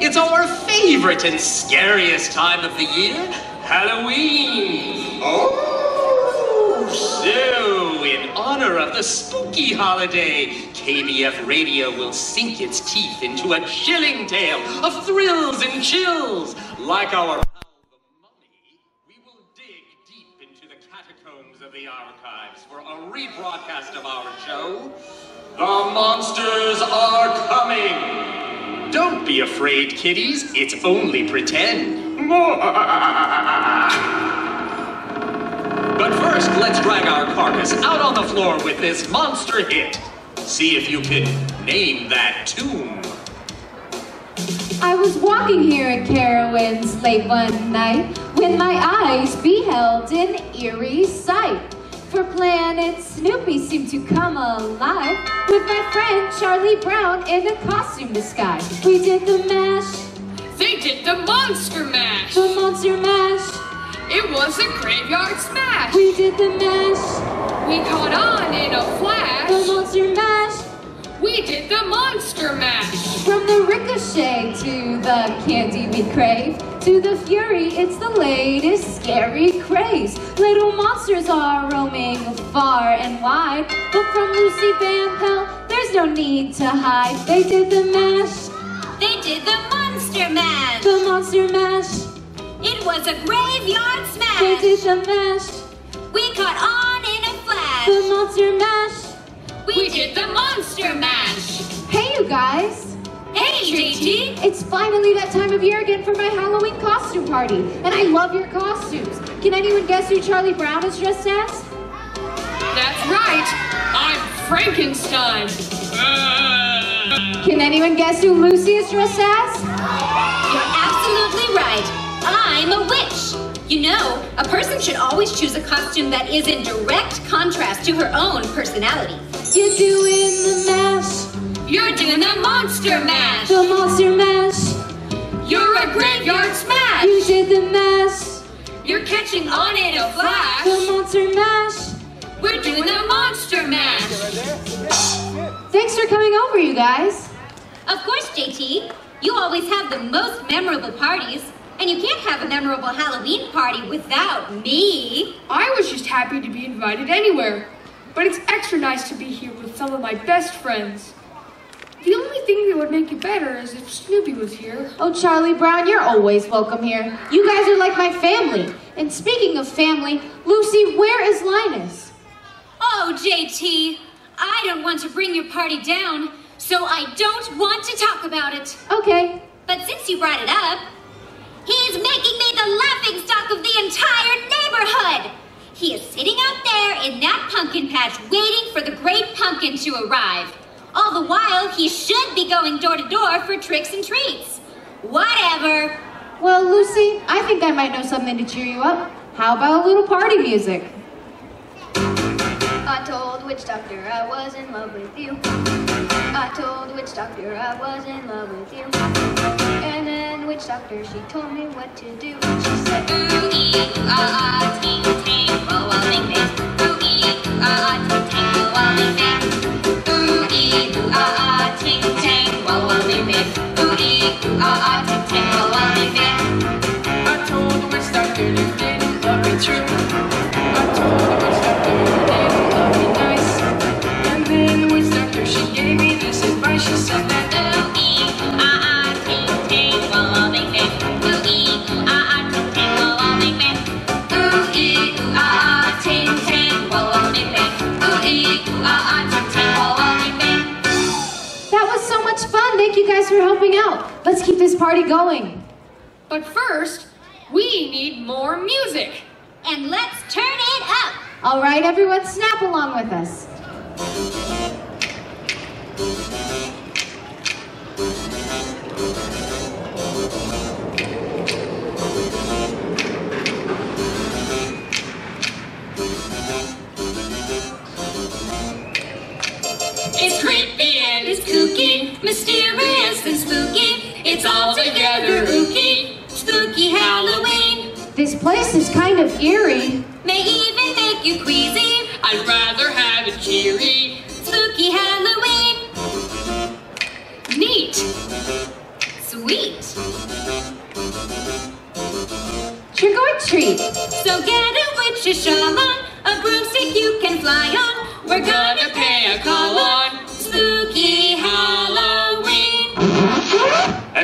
It's our favorite and scariest time of the year, Halloween. Oh, oh so in honor of the spooky holiday, KBF Radio will sink its teeth into a chilling tale of thrills and chills. Like our the we will dig deep into the catacombs of the archives for a rebroadcast of our show. The monsters coming! Don't be afraid, kiddies. It's only pretend. But first, let's drag our carcass out on the floor with this monster hit. See if you can name that tune. I was walking here at Carowinds late one night when my eyes beheld an eerie sight. For Planet Snoopy seemed to come alive with my friend Charlie Brown in a costume disguise. We did the mash, They did the monster mash. the monster mash. It was a graveyard smash. We did the mash, We caught on in a flash. the monster mash. We did the monster mash. From the ricochet to the candy we crave, to the fury, it's the latest scary craze. Little monsters are roaming far and wide, but from Lucy Van Pelt, there's no need to hide. They did the mash, They did the monster mash. the monster mash. It was a graveyard smash. They did the mash, We caught on in a flash. the monster mash. We did the monster mash. Hey, you guys! Hey, JT. It's finally that time of year again for my Halloween costume party, and I love your costumes. Can anyone guess who Charlie Brown is dressed as? That's right. I'm Frankenstein. Can anyone guess who Lucy is dressed as? You're absolutely right. I'm a witch. You know, a person should always choose a costume that is in direct contrast to her own personality. You're doing the mash, You're doing the monster mash. the monster mash. You're a graveyard smash. You did the mash, You're catching on in a flash. the monster mash. We're doing the monster mash. Thanks for coming over, you guys. Of course, JT. You always have the most memorable parties, and you can't have a memorable Halloween party without me. I was just happy to be invited anywhere, but it's extra nice to be here with some of my best friends. The only thing that would make it better is if Snoopy was here. Oh, Charlie Brown, you're always welcome here. You guys are like my family. And speaking of family, Lucy, where is Linus? Oh, JT, I don't want to bring your party down, so I don't want to talk about it. Okay. But since you brought it up, he's making me the laughing stock of the entire neighborhood. He is sitting out there in that pumpkin patch waiting for the great pumpkin to arrive. All the while, he should be going door to door for tricks and treats. Whatever. Well, Lucy, I think I might know something to cheer you up. How about a little party music? I told the witch doctor I was in love with you. I told the witch doctor I was in love with you. Witch doctor, she told me what to do. She said, Ooh, ee, ah, ah, guys for helping out. Let's keep this party going. But first, we need more music. And let's turn it up. All right, everyone, snap along with us. It's creepy and it's kooky, mysterious and spooky. It's all together spooky. spooky Halloween. This place is kind of eerie. May even make you queasy. I'd rather have it cheery. Spooky Halloween. Neat. Sweet. Trick or treat. So get a witch's shawl on, a broomstick you can fly on. We're gonna pay a call.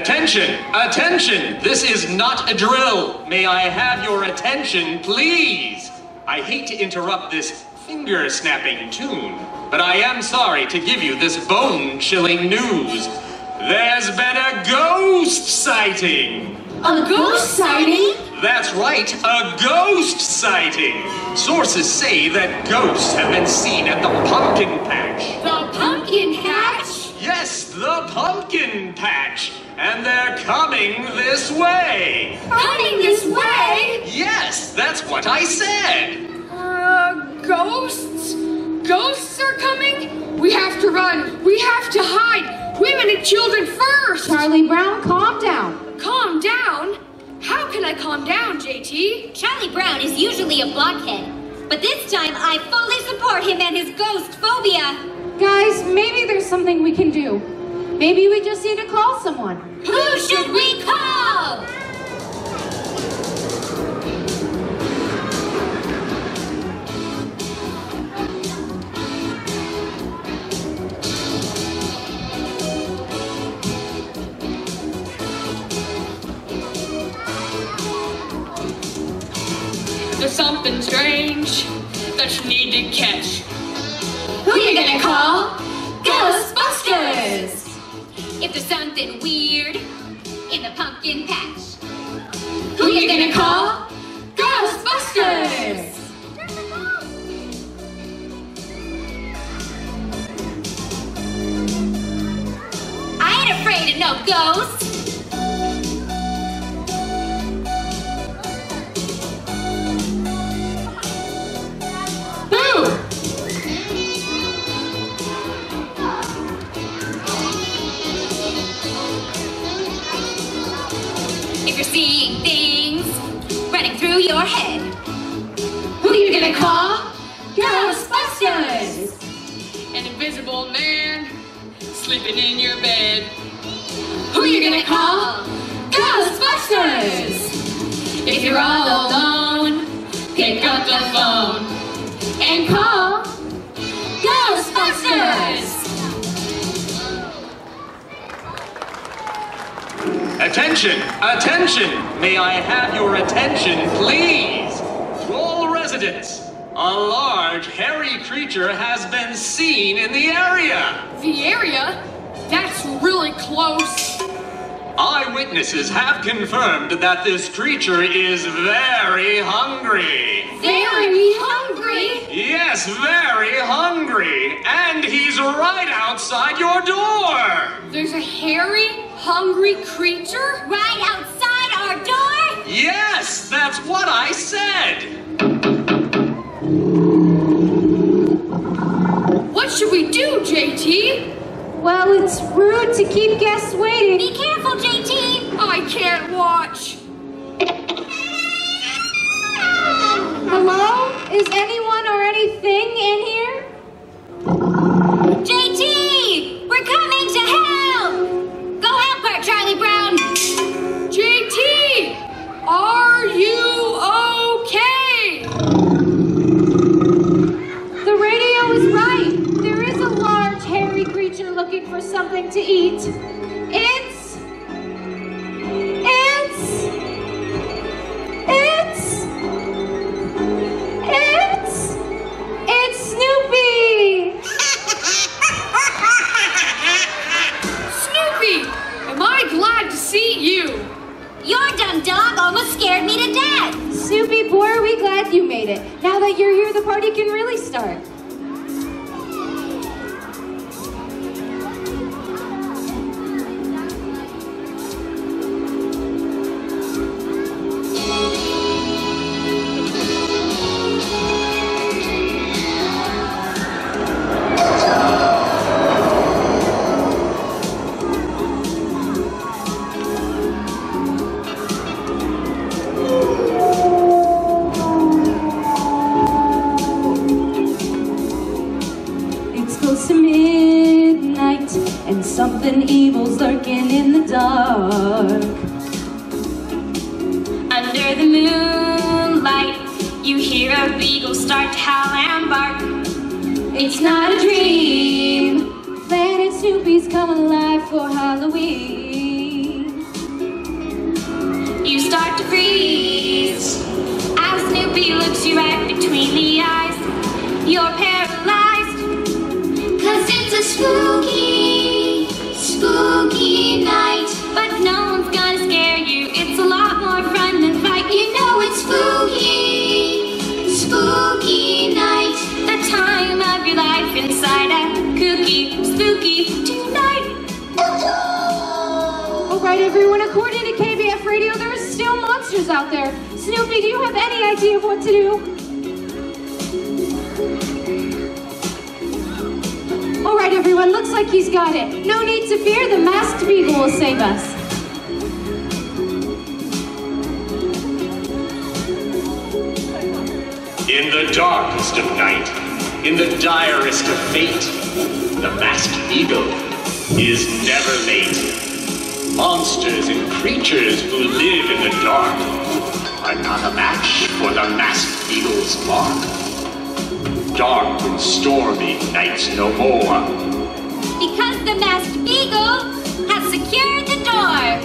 Attention! Attention! This is not a drill. May I have your attention, please? I hate to interrupt this finger snapping tune, but I am sorry to give you this bone chilling news. There's been a ghost sighting! A ghost sighting? That's right, a ghost sighting! Sources say that ghosts have been seen at the pumpkin patch. The pumpkin patch? Yes, the pumpkin patch! And they're coming this way! Coming this way? Yes, that's what I said! Uh, ghosts? Ghosts are coming? We have to run. We have to hide. Women and children first. Charlie Brown, calm down. Calm down? How can I calm down, JT? Charlie Brown is usually a blockhead, but this time I fully support him and his ghost phobia. Guys, maybe there's something we can do. Maybe we just need to call someone. Who should we call? There's something strange that you need to catch. Who are you gonna call? Ghostbusters! If there's something weird in the pumpkin patch, who you gonna call? Ghostbusters! I ain't afraid of no ghosts. If you're seeing things running through your head, who are you gonna call? Ghostbusters! An invisible man sleeping in your bed. Who are you gonna call? Ghostbusters! If you're all alone, pick up the phone and call Ghostbusters! Attention! Attention! May I have your attention, please? To all residents, a large, hairy creature has been seen in the area. The area? That's really close. Eyewitnesses have confirmed that this creature is very hungry. Very hungry! Yes, very hungry. And he's right outside your door. There's a hairy, hungry creature? Right outside our door? Yes, that's what I said. What should we do, JT? Well, it's rude to keep guests waiting. Be careful, JT! I can't watch. Hello? Is anyone the party can really start. To midnight, and something evil's lurking in the dark. Under the moonlight, You hear a beagle start to howl and bark. It's not a dream. Planet Snoopy's come alive for Halloween. You start to freeze as Snoopy looks you right between the eyes. You're paralyzed. Spooky, spooky night. But no one's gonna scare you. It's a lot more fun than fight. You know it's spooky, spooky night. the time of your life inside a kooky, spooky tonight. All right, everyone, according to KBF Radio, there are still monsters out there. Snoopy, do you have any idea of what to do? All right, everyone, looks like he's got it. No need to fear, the masked beagle will save us. In the darkest of night, in the direst of fate, the masked eagle is never late. Monsters and creatures who live in the dark are not a match for the masked eagle's mark. Dark and stormy nights no more. Because the masked beagle has secured the door.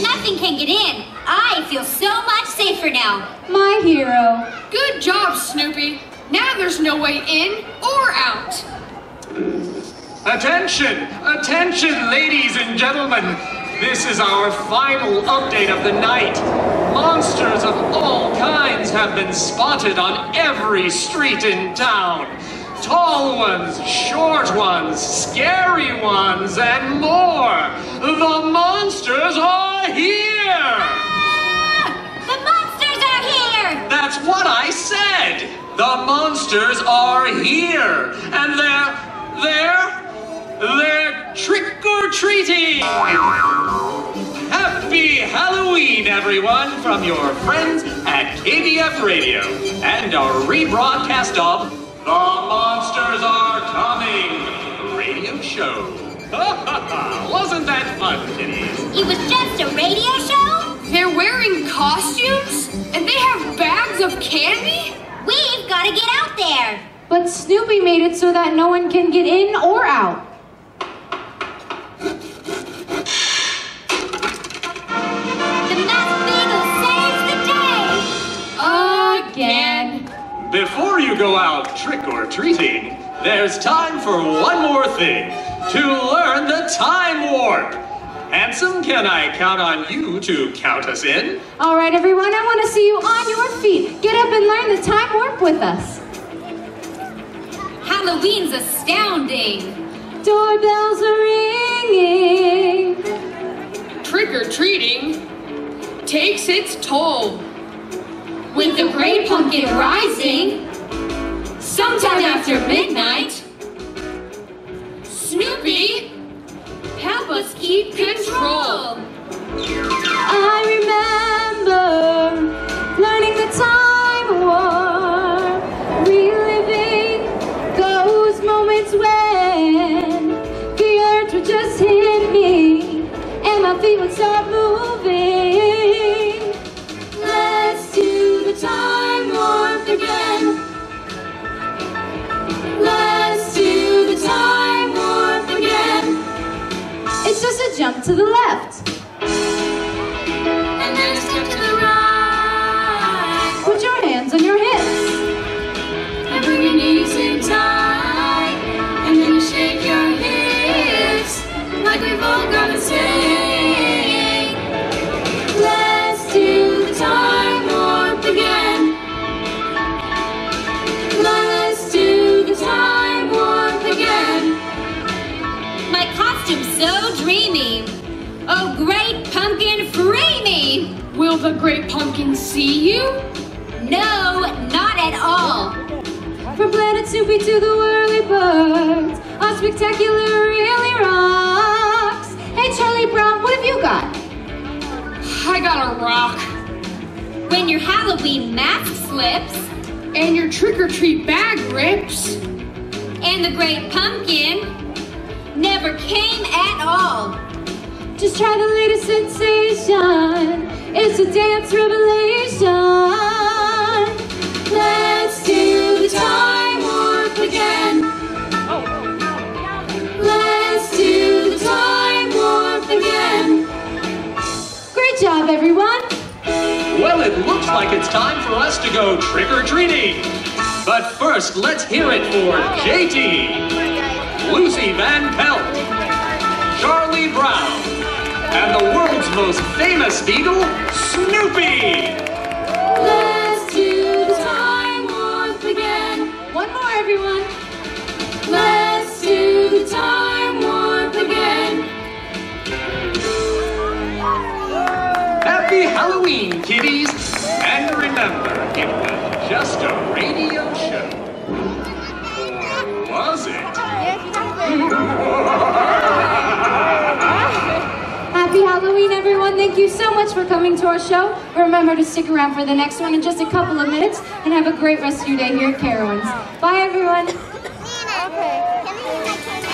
Nothing can get in. I feel so much safer now. My hero. Good job, Snoopy. Now there's no way in or out. Attention! Attention, ladies and gentlemen! This is our final update of the night. Monsters of all kinds have been spotted on every street in town. Tall ones, short ones, scary ones, and more. The monsters are here! Ah, the monsters are here! That's what I said! The monsters are here! And they're. they're. they're trick or treating! Happy Halloween, everyone, from your friends at KBF Radio and our rebroadcast of The Monsters Are Coming radio show. Wasn't that fun, kiddies? It was just a radio show? They're wearing costumes and they have bags of candy? We've got to get out there. But Snoopy made it so that no one can get in or out. You go out trick or treating, there's time for one more thing to learn the time warp. Handsome, can I count on you to count us in? All right, everyone, I want to see you on your feet. Get up and learn the time warp with us. Halloween's astounding. Doorbells are ringing. Trick or treating takes its toll. With the great pumpkin rising, sometime after midnight, Snoopy, help us keep control. Great pumpkin see you? No, not at all. From Planet Snoopy to the whirly birds, our spectacular really rocks. Hey, Charlie Brown, what have you got? I got a rock. When your Halloween mask slips, And your trick or treat bag rips. and the great pumpkin never came at all. Just try the latest sensation. It's a dance revelation. Let's do the time warp again. Let's do the time warp again. Great job, everyone. Well, it looks like it's time for us to go trick or treating. But first, let's hear it for JT, Lucy Van Pelt, Charlie Brown, and the world's most famous beagle, Snoopy. Let's do the time warp again. One more, everyone. Let's do the time warp again. Happy Halloween, kiddies! And remember, it was just a radio Halloween, everyone. Thank you so much for coming to our show. Remember to stick around for the next one in just a couple of minutes and have a great rest of your day here at Carowinds. Bye, everyone. Okay.